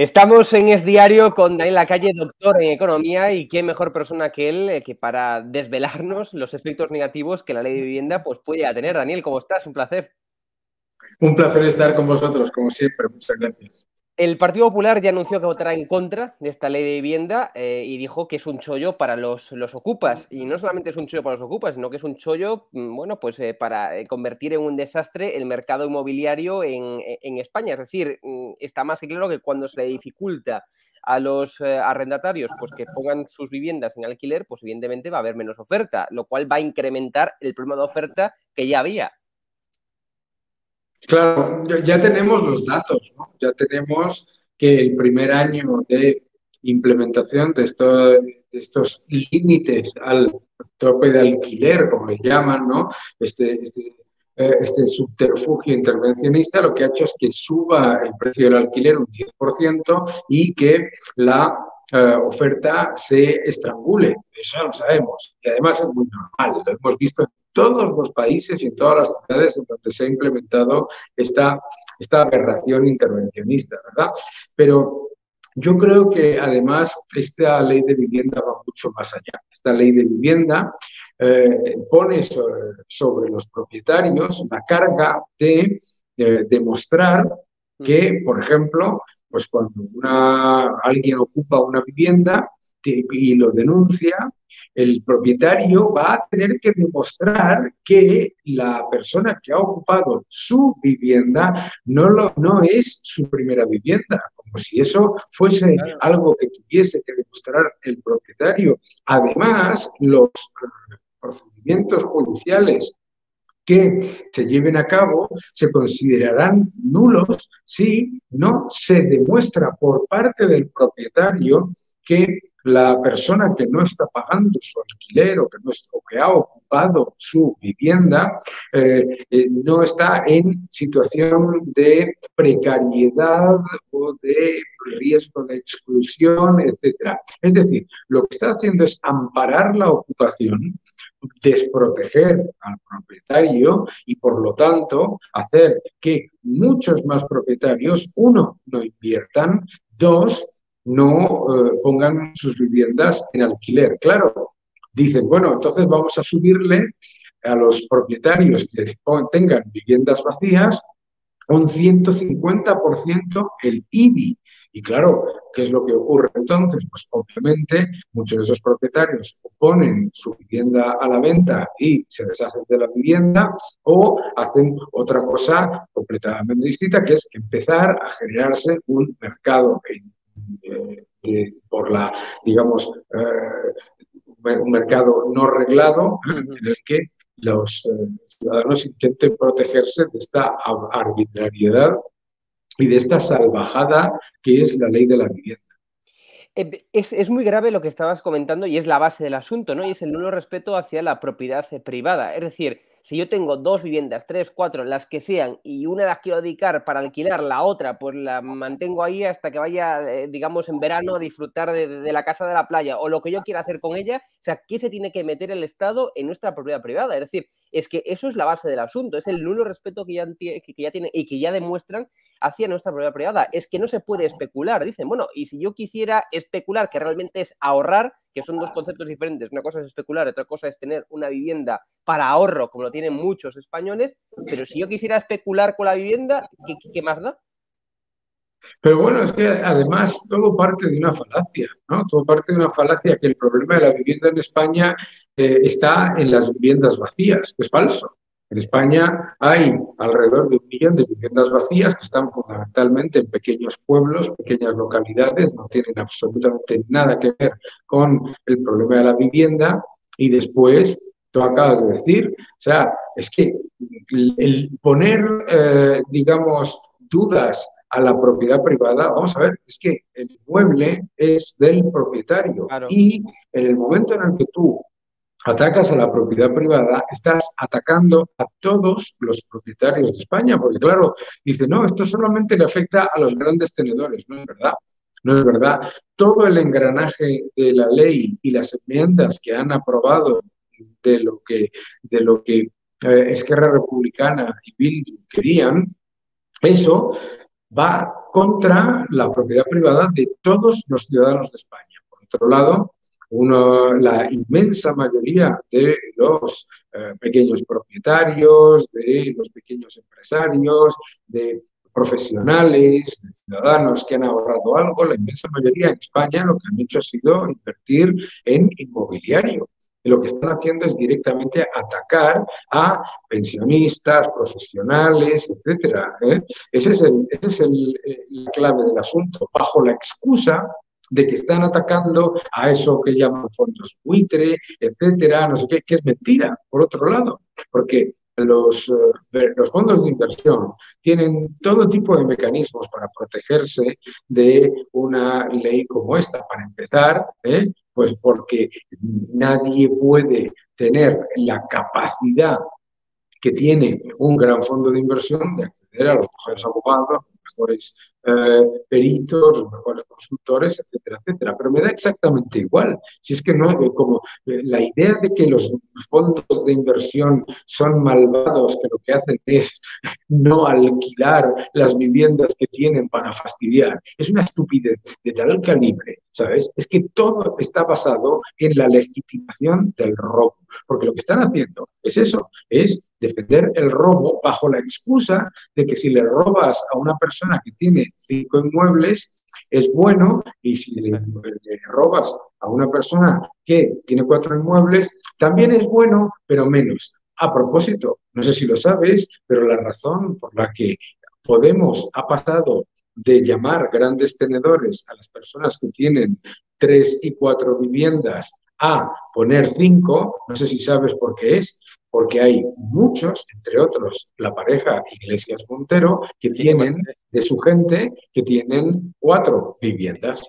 Estamos en Es Diario con Daniel Lacalle, doctor en Economía, y qué mejor persona que él eh, que para desvelarnos los efectos negativos que la ley de vivienda pues, puede tener. Daniel, ¿cómo estás? Un placer. Un placer estar con vosotros, como siempre. Muchas gracias. El Partido Popular ya anunció que votará en contra de esta ley de vivienda eh, y dijo que es un chollo para los, los, ocupas. Y no solamente es un chollo para los ocupas, sino que es un chollo, mm, bueno, pues eh, para eh, convertir en un desastre el mercado inmobiliario en, en, España. Es decir, mm, está más que claro que cuando se le dificulta a los arrendatarios pues que pongan sus viviendas en alquiler, pues evidentemente va a haber menos oferta, lo cual va a incrementar el problema de oferta que ya había. Claro, ya tenemos los datos, ¿no? ya tenemos que el primer año de implementación de, estos límites al tope de alquiler, como le llaman, ¿no? este, este, eh, este subterfugio intervencionista lo que ha hecho es que suba el precio del alquiler un 10% y que la eh, oferta se estrangule. Eso lo sabemos. Y además es muy normal. Lo hemos visto en todos los países y en todas las ciudades en donde se ha implementado esta, esta aberración intervencionista, ¿verdad? Pero yo creo que además esta ley de vivienda va mucho más allá. Esta ley de vivienda eh, pone sobre, los propietarios la carga de demostrar que, por ejemplo, pues cuando una, alguien ocupa una vivienda y lo denuncia, el propietario va a tener que demostrar que la persona que ha ocupado su vivienda no, lo, no es su primera vivienda, como si eso fuese algo que tuviese que demostrar el propietario. Además, los procedimientos judiciales que se lleven a cabo se considerarán nulos si no se demuestra por parte del propietario que la persona que no está pagando su alquiler o que, no que ha ocupado su vivienda eh, eh, no está en situación de precariedad o de riesgo de exclusión, etc. Es decir, lo que está haciendo es amparar la ocupación desproteger al propietario y por lo tanto hacer que muchos más propietarios, uno, no inviertan, dos, no eh, pongan sus viviendas en alquiler. Claro, dicen, bueno, entonces vamos a subirle a los propietarios que tengan viviendas vacías un 150% el IBI. Y claro, ¿qué es lo que ocurre entonces? Pues obviamente muchos de esos propietarios ponen su vivienda a la venta y se deshacen de la vivienda o hacen otra cosa completamente distinta, que es empezar a generarse un mercado eh, por la, digamos, eh, un mercado no reglado en el que los eh, ciudadanos intenten protegerse de esta arbitrariedad y de esta salvajada que es la ley de la vivienda. Eh, es, muy grave lo que estabas comentando y es la base del asunto, ¿no? Y es el nulo respeto hacia la propiedad privada. Es decir, si yo tengo dos viviendas, tres, cuatro, las que sean, y una las quiero dedicar para alquilar, la otra pues la mantengo ahí hasta que vaya, eh, digamos, en verano a disfrutar de, la casa de la playa o lo que yo quiera hacer con ella, o sea, ¿qué se tiene que meter el Estado en nuestra propiedad privada? Es decir, es que eso es la base del asunto, es el nulo respeto que ya, que, que ya tienen y que ya demuestran hacia nuestra propiedad privada. Es que no se puede especular, dicen, bueno, y si yo quisiera especular, que realmente es ahorrar, que son dos conceptos diferentes. Una cosa es especular, otra cosa es tener una vivienda para ahorro, como lo tienen muchos españoles. Pero si yo quisiera especular con la vivienda, ¿qué, más da? Pero bueno, es que además todo parte de una falacia, ¿no? Todo parte de una falacia que el problema de la vivienda en España eh, está en las viviendas vacías, que es falso. En España hay alrededor de un millón de viviendas vacías que están fundamentalmente en pequeños pueblos, pequeñas localidades, no tienen absolutamente nada que ver con el problema de la vivienda. Y después, tú acabas de decir, o sea, es que el poner, eh, digamos, dudas a la propiedad privada, vamos a ver, es que el inmueble es del propietario y en el momento en el que tú atacas a la propiedad privada, estás atacando a todos los propietarios de España, porque claro, dice, no, esto solamente le afecta a los grandes tenedores, no es verdad. No es verdad. Todo el engranaje de la ley y las enmiendas que han aprobado de lo que, de lo que eh, Esquerra Republicana y Bildu querían, eso va contra la propiedad privada de todos los ciudadanos de España. Por otro lado, la inmensa mayoría de los eh, pequeños propietarios, de los pequeños empresarios, de profesionales, de ciudadanos que han ahorrado algo, la inmensa mayoría en España lo que han hecho ha sido invertir en inmobiliario. Y lo que están haciendo es directamente atacar a pensionistas, profesionales, etcétera. ¿eh? Es, el, ese es el, la clave del asunto, bajo la excusa de que están atacando a eso que llaman fondos buitre, etcétera, no sé qué, que es mentira, por otro lado, porque los, eh, los, fondos de inversión tienen todo tipo de mecanismos para protegerse de una ley como esta. Para empezar, ¿eh? pues porque nadie puede tener la capacidad que tiene un gran fondo de inversión de acceder a los mejores abogados, los mejores eh, peritos, los mejores consultores, etcétera, etcétera. Pero me da exactamente igual. Si es que no, eh, como eh, la idea de que los fondos de inversión son malvados, que lo que hacen es no alquilar las viviendas que tienen para fastidiar, es una estupidez de tal calibre, ¿sabes? Es que todo está basado en la legitimación del robo, porque lo que están haciendo es eso, es defender el robo bajo la excusa de que si le robas a una persona que tiene cinco inmuebles, es bueno, y si le, robas a una persona que tiene cuatro inmuebles, también es bueno, pero menos. A propósito, no sé si lo sabes, pero la razón por la que Podemos ha pasado de llamar grandes tenedores a las personas que tienen tres y cuatro viviendas a poner cinco, no sé si sabes por qué es, porque hay muchos, entre otros la pareja Iglesias Montero, que tienen, de su gente, que tienen cuatro viviendas.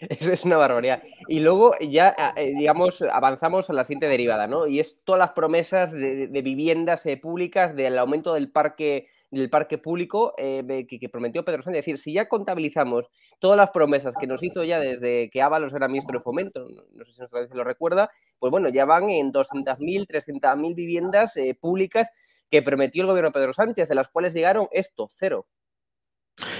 Eso es una barbaridad. Y luego ya, eh, digamos, avanzamos a la siguiente derivada, ¿no? Y es todas las promesas de, viviendas eh, públicas, del aumento del parque del parque público eh, que, prometió Pedro Sánchez. Es decir, si ya contabilizamos todas las promesas que nos hizo ya desde que Ábalos era ministro de Fomento, no sé si nos lo recuerda, pues bueno, ya van en 200.000, 300.000 viviendas públicas que prometió el gobierno de Pedro Sánchez, de las cuales llegaron esto, cero.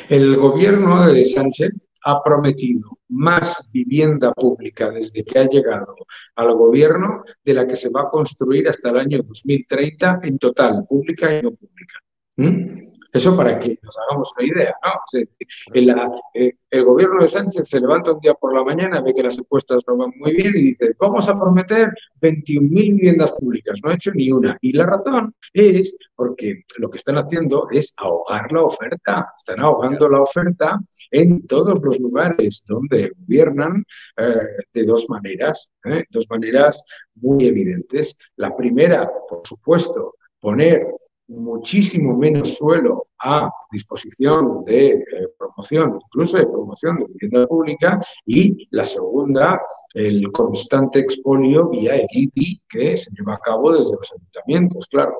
El gobierno de Sánchez ha prometido más vivienda pública desde que ha llegado al gobierno de la que se va a construir hasta el año 2030 en total, pública y no pública. ¿Mm? Eso para que nos hagamos una idea, ¿no? Eh, el, gobierno de Sánchez se levanta un día por la mañana, ve que las encuestas no van muy bien y dice, vamos a prometer 21.000 viviendas públicas. No ha hecho ni una. Y la razón es porque lo que están haciendo es ahogar la oferta. Están ahogando la oferta en todos los lugares donde gobiernan eh, de dos maneras, ¿eh? dos maneras muy evidentes. La primera, por supuesto, poner muchísimo menos suelo a disposición de eh, promoción, incluso de promoción de vivienda pública, y la segunda, el constante expolio vía el IBI que se lleva a cabo desde los ayuntamientos, claro.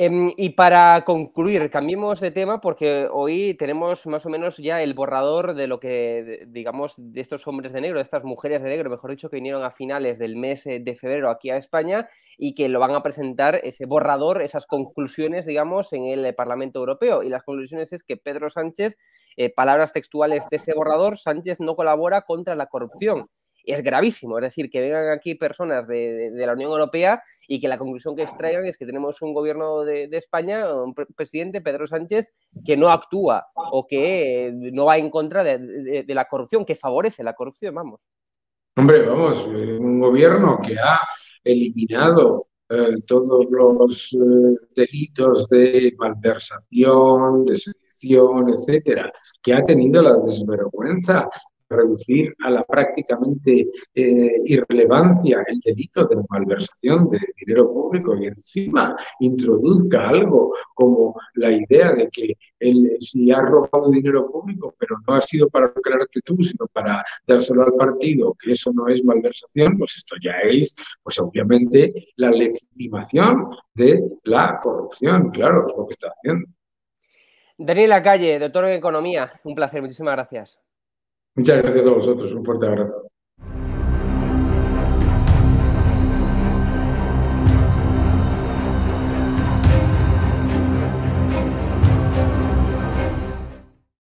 Em, y para concluir, cambiemos de tema porque hoy tenemos más o menos ya el borrador de lo que, digamos, de estos hombres de negro, de estas mujeres de negro, mejor dicho, que vinieron a finales del mes eh, de febrero aquí a España y que lo van a presentar ese borrador, esas conclusiones, digamos, en el Parlamento Europeo. Y las conclusiones es que Pedro Sánchez, eh, palabras textuales de ese borrador, Sánchez no colabora contra la corrupción es gravísimo. Es decir, que vengan aquí personas de, la Unión Europea y que la conclusión que extraigan es que tenemos un gobierno de, España, un presidente, Pedro Sánchez, que no actúa o que no va en contra de, la corrupción, que favorece la corrupción, vamos. Hombre, vamos, eh, un gobierno que ha eliminado eh, todos los eh, delitos de malversación, de sedición, etcétera, que ha tenido la desvergüenza reducir a la prácticamente eh, irrelevancia el delito de malversación de dinero público y encima introduzca algo como la idea de que él, si ha robado dinero público, pero no ha sido para lucrarte tú, sino para dárselo al partido, que eso no es malversación, pues esto ya es, pues obviamente, la legitimación de la corrupción, claro, es lo que está haciendo. Daniela Calle, doctor en Economía, un placer, muchísimas gracias. Muchas gracias a vosotros. Un fuerte abrazo.